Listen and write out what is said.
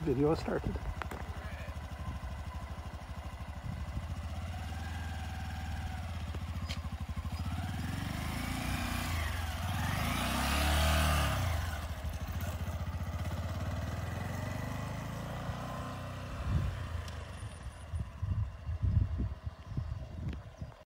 Video started.